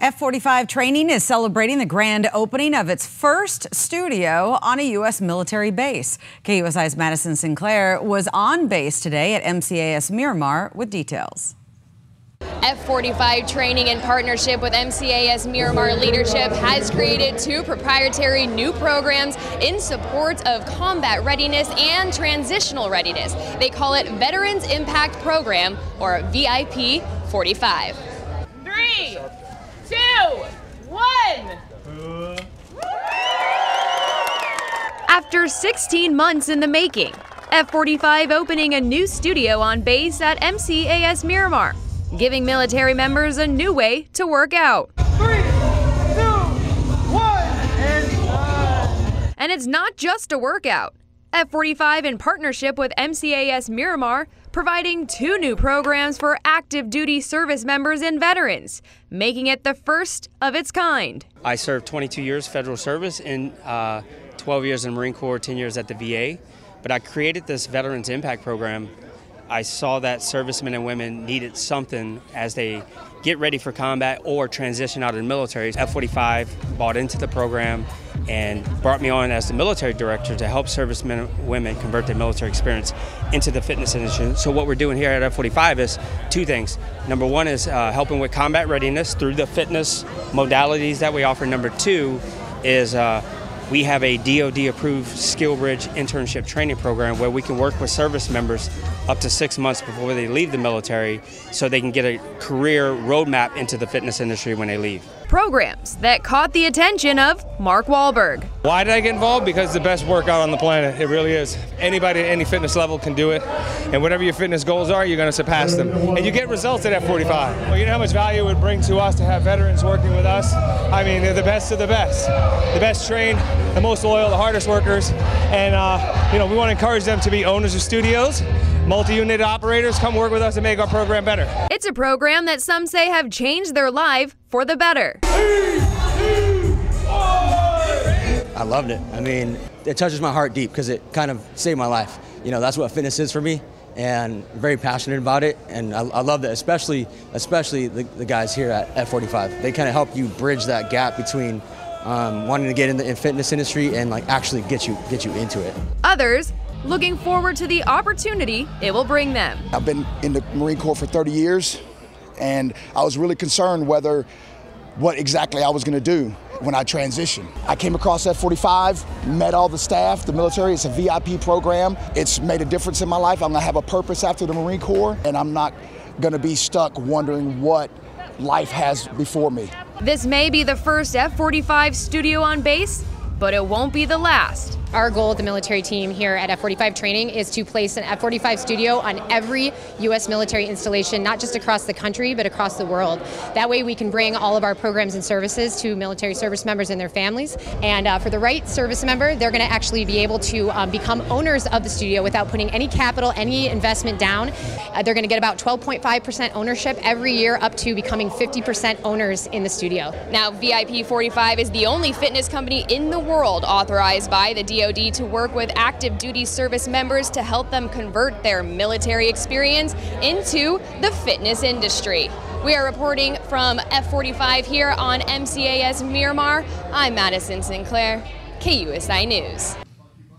F-45 Training is celebrating the grand opening of its first studio on a U.S. military base. KUSI's Madison Sinclair was on base today at MCAS Miramar with details. F-45 training in partnership with MCAS Miramar Leadership has created two proprietary new programs in support of combat readiness and transitional readiness. They call it Veterans Impact Program, or VIP 45. Three, two, one. After 16 months in the making, F-45 opening a new studio on base at MCAS Miramar, giving military members a new way to work out. Three, two, one, and And it's not just a workout. F-45 in partnership with MCAS Miramar providing two new programs for active duty service members and veterans, making it the first of its kind. I served 22 years federal service and uh, 12 years in the Marine Corps, 10 years at the VA. But I created this Veterans Impact Program. I saw that servicemen and women needed something as they get ready for combat or transition out of the military. F-45 bought into the program and brought me on as the military director to help servicemen and women convert their military experience into the fitness industry. So what we're doing here at F45 is two things. Number one is uh, helping with combat readiness through the fitness modalities that we offer. Number two is uh, we have a DoD approved SkillBridge internship training program where we can work with service members up to six months before they leave the military so they can get a career roadmap into the fitness industry when they leave. Programs that caught the attention of Mark Wahlberg. Why did I get involved? Because the best workout on the planet. It really is. Anybody at any fitness level can do it. And whatever your fitness goals are, you're going to surpass them. And you get results at F45. Well, you know how much value it would bring to us to have veterans working with us? I mean, they're the best of the best. The best trained, the most loyal, the hardest workers. And, uh, you know, we want to encourage them to be owners of studios multi-unit operators come work with us and make our program better. It's a program that some say have changed their life for the better. I loved it. I mean, it touches my heart deep because it kind of saved my life. You know, that's what fitness is for me, and very passionate about it. And I, I love that, especially especially the, the guys here at F45. They kind of help you bridge that gap between um, wanting to get in the in fitness industry and like actually get you get you into it. Others looking forward to the opportunity it will bring them. I've been in the Marine Corps for 30 years, and I was really concerned whether what exactly I was going to do when I transitioned. I came across F45, met all the staff, the military. It's a VIP program. It's made a difference in my life. I'm going to have a purpose after the Marine Corps, and I'm not going to be stuck wondering what life has before me. This may be the first F 45 studio on base, but it won't be the last. Our goal with the military team here at F45 Training is to place an F45 studio on every U.S. military installation, not just across the country, but across the world. That way we can bring all of our programs and services to military service members and their families. And uh, for the right service member, they're going to actually be able to um, become owners of the studio without putting any capital, any investment down. Uh, they're going to get about 12.5% ownership every year up to becoming 50% owners in the studio. Now, VIP 45 is the only fitness company in the world authorized by the DoD DoD to work with active duty service members to help them convert their military experience into the fitness industry. We are reporting from F45 here on MCAS Miramar. I'm Madison Sinclair, KUSI News.